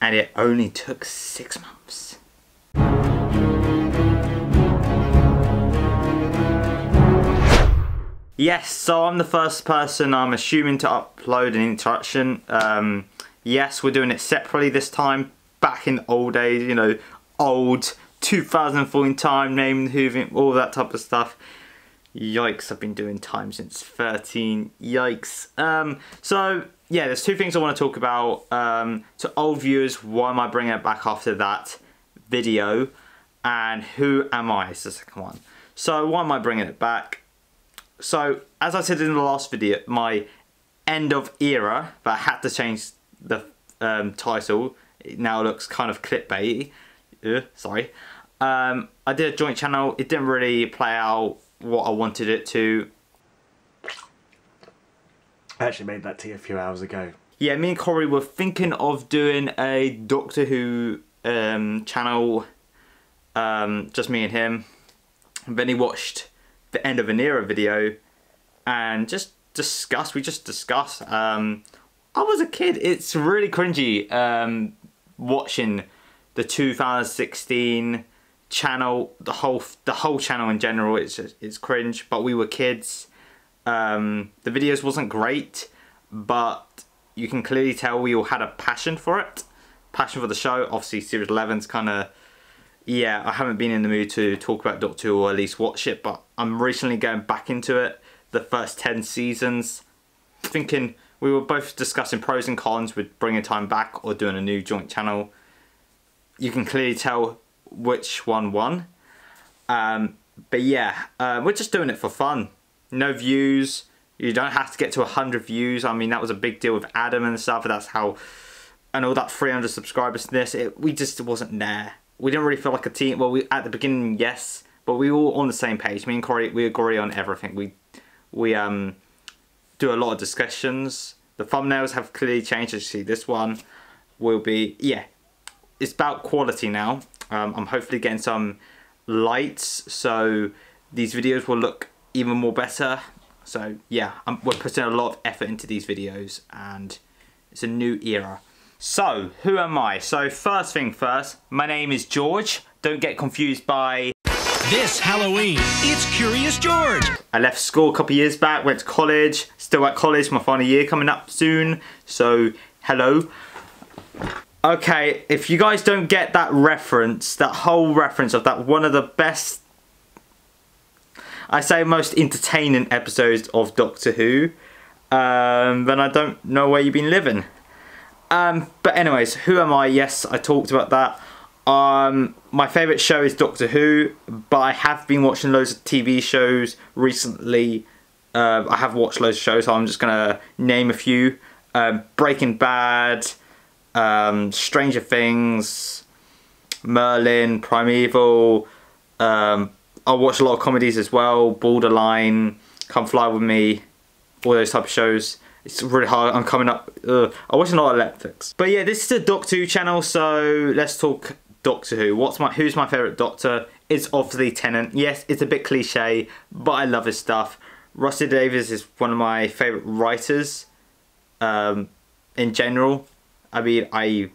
and it only took six months. Yes, so I'm the first person I'm assuming to upload an introduction. Um, yes, we're doing it separately this time. Back in the old days, you know, old 2014 time, naming hooving, all that type of stuff. Yikes, I've been doing time since 13. Yikes. Um, so, yeah, there's two things I want to talk about. Um, to old viewers, why am I bringing it back after that video? And who am I is the second one. So, why am I bringing it back? So, as I said in the last video, my end of era, but I had to change the um, title. It now looks kind of clickbaity. Uh, sorry. Um, I did a joint channel. It didn't really play out what I wanted it to. I actually made that tea a few hours ago. Yeah, me and Corey were thinking of doing a Doctor Who um, channel, um, just me and him. And then he watched the end of an era video and just discuss. We just discuss. Um, I was a kid. It's really cringy um, watching the 2016 channel. The whole the whole channel in general. It's it's cringe. But we were kids. Um, the videos wasn't great, but you can clearly tell we all had a passion for it. Passion for the show. Obviously, Series 11's kind of yeah, I haven't been in the mood to talk about Doctor Who or at least watch it, but I'm recently going back into it, the first 10 seasons, thinking we were both discussing pros and cons with bringing time back or doing a new joint channel. You can clearly tell which one won. Um, but yeah, uh, we're just doing it for fun. No views. You don't have to get to 100 views. I mean, that was a big deal with Adam and stuff. That's how, and all that 300 subscribers this, it, we just wasn't there we didn't really feel like a team. Well, we at the beginning, yes, but we were all on the same page. Me and Corey, we agree on everything. We we um do a lot of discussions. The thumbnails have clearly changed. As you see, this one will be yeah, it's about quality now. Um, I'm hopefully getting some lights, so these videos will look even more better. So yeah, I'm, we're putting a lot of effort into these videos, and it's a new era. So, who am I? So, first thing first, my name is George. Don't get confused by... This Halloween, it's Curious George. I left school a couple years back, went to college, still at college, my final year coming up soon. So, hello. Okay, if you guys don't get that reference, that whole reference of that one of the best, I say most entertaining episodes of Doctor Who, um, then I don't know where you've been living. Um, but anyways, who am I? Yes, I talked about that. Um, my favourite show is Doctor Who, but I have been watching loads of TV shows recently. Uh, I have watched loads of shows, so I'm just going to name a few. Um, Breaking Bad, um, Stranger Things, Merlin, Primeval. Um, I watch a lot of comedies as well, Borderline, Come Fly With Me, all those type of shows. It's really hard. I'm coming up. Ugh. I watch a lot of Netflix. But yeah, this is a Doctor Who channel, so let's talk Doctor Who. What's my who's my favourite Doctor? It's obviously Tennant. Yes, it's a bit cliche, but I love his stuff. Russell T Davies is one of my favourite writers. Um, in general, I mean, I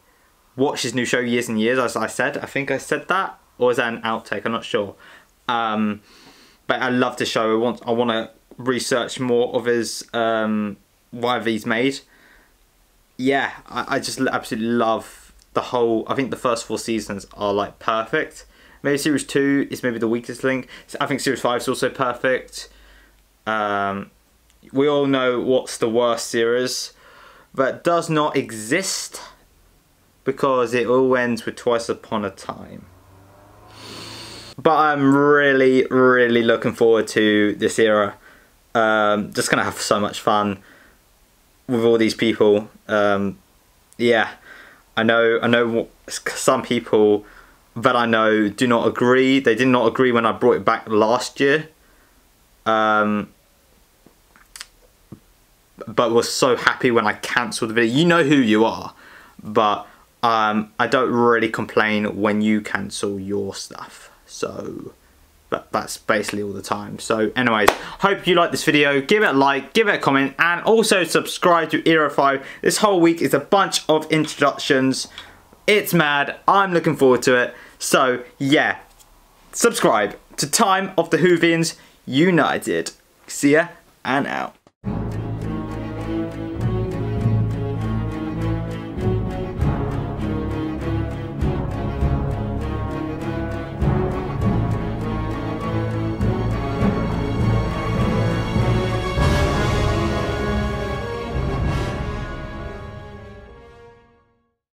watched his new show years and years. As I said, I think I said that, or is that an outtake? I'm not sure. Um, but I love the show. I want I want to research more of his um, whatever he's made. Yeah, I, I just absolutely love the whole. I think the first four seasons are like perfect. Maybe series two is maybe the weakest link. I think series five is also perfect. Um, we all know what's the worst series, but does not exist because it all ends with Twice Upon a Time. But I'm really, really looking forward to this era. Um, just gonna have so much fun with all these people. Um, yeah, I know. I know some people that I know do not agree. They did not agree when I brought it back last year. Um, but was so happy when I cancelled the video. You know who you are, but um, I don't really complain when you cancel your stuff. So but that's basically all the time. So anyways, hope you like this video. Give it a like, give it a comment, and also subscribe to Era 5. This whole week is a bunch of introductions. It's mad. I'm looking forward to it. So, yeah. Subscribe to Time of the Whovians United. See ya and out.